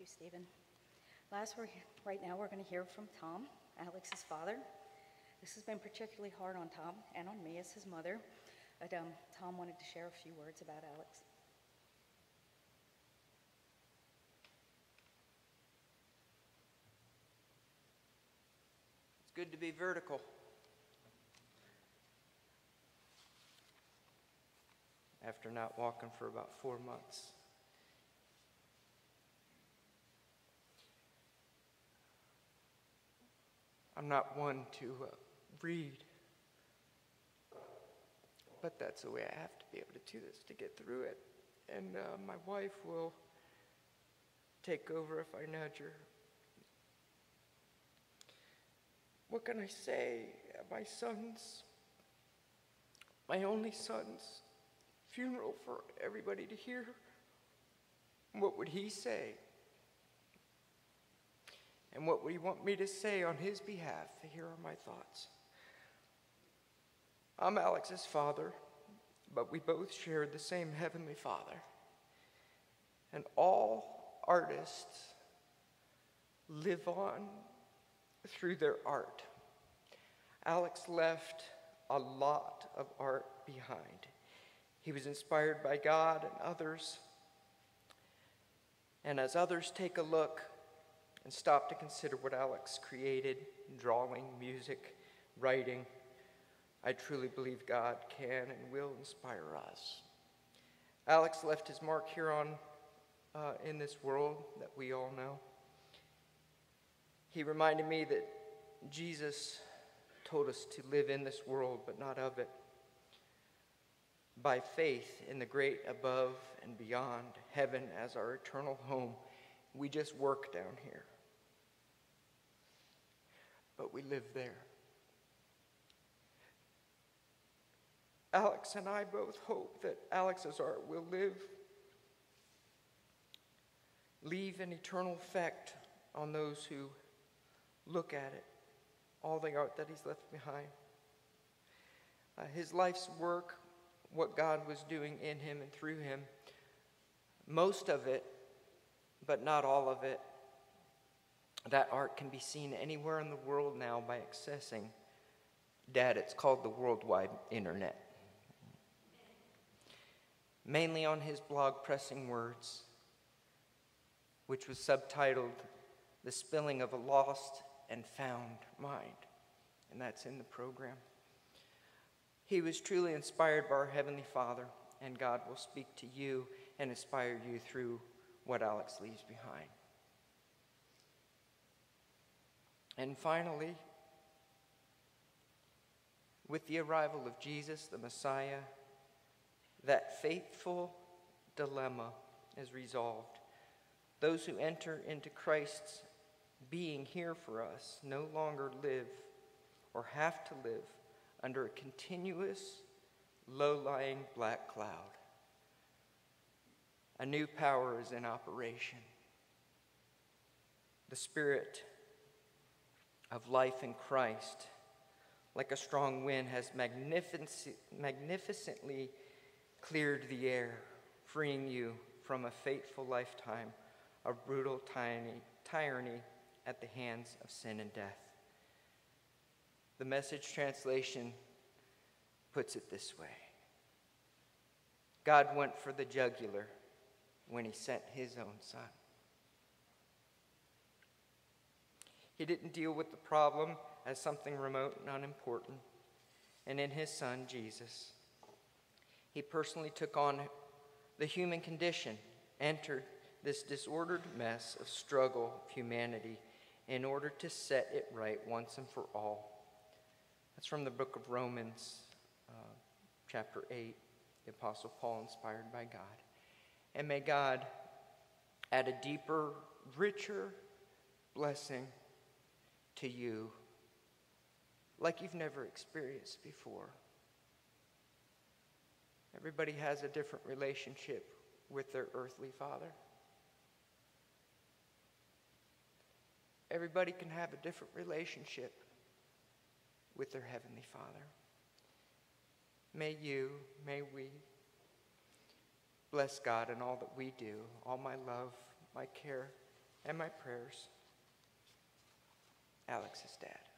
you, Stephen. Last, we're, right now, we're going to hear from Tom, Alexx's father. This has been particularly hard on Tom and on me as his mother, but um, Tom wanted to share a few words about Alexx. It's good to be vertical. After not walking for about four months. I'm not one to uh, read, but that's the way I have to be able to do this to get through it. And uh, my wife will take over if I nudge her. What can I say? My son's, my only son's funeral for everybody to hear. What would he say? And what would he want me to say on his behalf? Here are my thoughts. I'm Alexx's father, but we both shared the same Heavenly Father. And all artists live on through their art. Alexx left a lot of art behind. He was inspired by God and others. And as others take a look and stop to consider what Alexx created drawing, music, writing I truly believe God can and will inspire us. Alexx left his mark here on uh, in this world that we all know. He reminded me that Jesus told us to live in this world, but not of it. By faith in the great above and beyond, heaven as our eternal home, we just work down here. But we live there. Alexx and I both hope that Alexx's art will live, leave an eternal effect on those who look at it, all the art that he's left behind. Uh, his life's work, what God was doing in him and through him, most of it, but not all of it, that art can be seen anywhere in the world now by accessing. Dad, it's called the Worldwide Internet mainly on his blog Pressing Words, which was subtitled The Spilling of a Lost and Found Mind. And that's in the program. He was truly inspired by our Heavenly Father, and God will speak to you and inspire you through what Alexx leaves behind. And finally, with the arrival of Jesus, the Messiah, that faithful dilemma is resolved. Those who enter into Christ's being here for us no longer live or have to live under a continuous, low lying black cloud. A new power is in operation. The Spirit of life in Christ, like a strong wind, has magnific- magnificently cleared the air, freeing you from a fateful lifetime of brutal tyranny at the hands of sin and death. The message translation puts it this way God went for the jugular when he sent his own son. He didn't deal with the problem as something remote and unimportant. And in his son, Jesus, he personally took on the human condition, entered this disordered mess of struggle of humanity in order to set it right once and for all. That's from the book of Romans, uh, chapter 8, the Apostle Paul, inspired by God. And may God add a deeper, richer blessing to you like you've never experienced before. Everybody has a different relationship with their earthly father. Everybody can have a different relationship with their heavenly father. May you, may we bless God in all that we do, all my love, my care, and my prayers. Alexx's dad.